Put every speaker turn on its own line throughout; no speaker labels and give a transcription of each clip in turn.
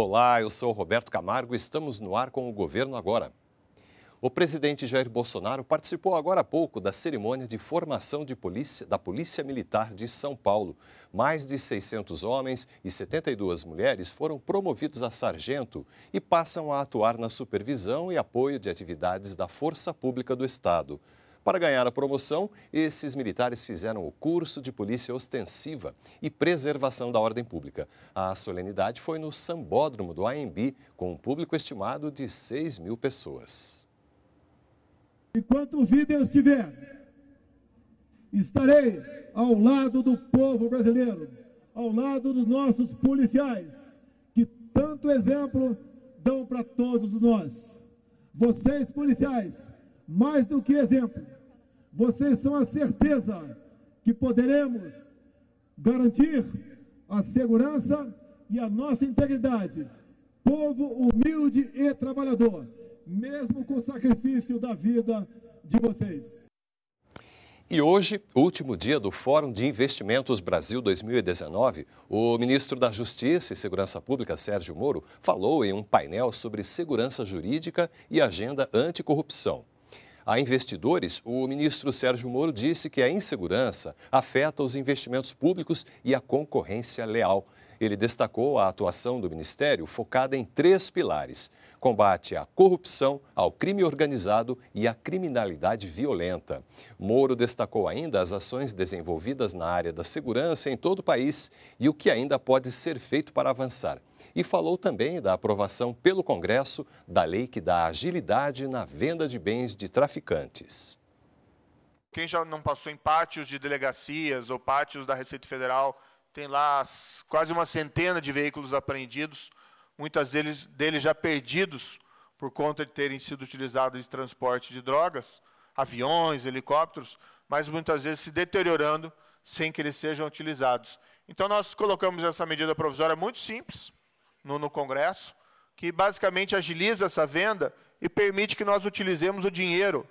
Olá, eu sou Roberto Camargo e estamos no ar com o Governo Agora. O presidente Jair Bolsonaro participou agora há pouco da cerimônia de formação de polícia, da Polícia Militar de São Paulo. Mais de 600 homens e 72 mulheres foram promovidos a sargento e passam a atuar na supervisão e apoio de atividades da Força Pública do Estado. Para ganhar a promoção, esses militares fizeram o curso de polícia ostensiva e preservação da ordem pública. A solenidade foi no Sambódromo do AMB, com um público estimado de 6 mil pessoas.
Enquanto vida eu estiver, estarei ao lado do povo brasileiro, ao lado dos nossos policiais, que tanto exemplo dão para todos nós. Vocês, policiais, mais do que exemplo, vocês são a certeza que poderemos garantir a segurança e a nossa integridade. Povo humilde e trabalhador mesmo com o sacrifício da vida de vocês.
E hoje, último dia do Fórum de Investimentos Brasil 2019, o ministro da Justiça e Segurança Pública, Sérgio Moro, falou em um painel sobre segurança jurídica e agenda anticorrupção. A investidores, o ministro Sérgio Moro disse que a insegurança afeta os investimentos públicos e a concorrência leal. Ele destacou a atuação do Ministério focada em três pilares: combate à corrupção, ao crime organizado e à criminalidade violenta. Moro destacou ainda as ações desenvolvidas na área da segurança em todo o país e o que ainda pode ser feito para avançar. E falou também da aprovação pelo Congresso da lei que dá agilidade na venda de bens de traficantes.
Quem já não passou em pátios de delegacias ou pátios da Receita Federal tem lá quase uma centena de veículos apreendidos, muitas deles, deles já perdidos por conta de terem sido utilizados em transporte de drogas, aviões, helicópteros, mas muitas vezes se deteriorando sem que eles sejam utilizados. Então, nós colocamos essa medida provisória muito simples no, no Congresso, que basicamente agiliza essa venda e permite que nós utilizemos o dinheiro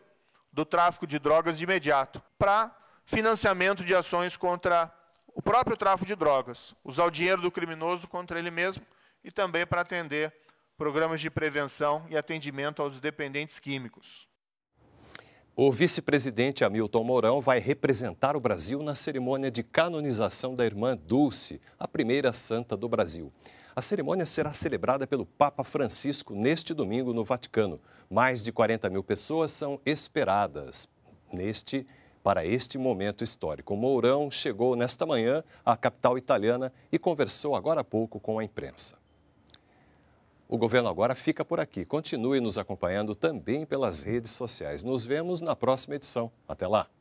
do tráfico de drogas de imediato para financiamento de ações contra o próprio tráfico de drogas, usar o dinheiro do criminoso contra ele mesmo e também para atender programas de prevenção e atendimento aos dependentes químicos.
O vice-presidente Hamilton Mourão vai representar o Brasil na cerimônia de canonização da irmã Dulce, a primeira santa do Brasil. A cerimônia será celebrada pelo Papa Francisco neste domingo no Vaticano. Mais de 40 mil pessoas são esperadas neste para este momento histórico. Mourão chegou nesta manhã à capital italiana e conversou agora há pouco com a imprensa. O governo agora fica por aqui. Continue nos acompanhando também pelas redes sociais. Nos vemos na próxima edição. Até lá!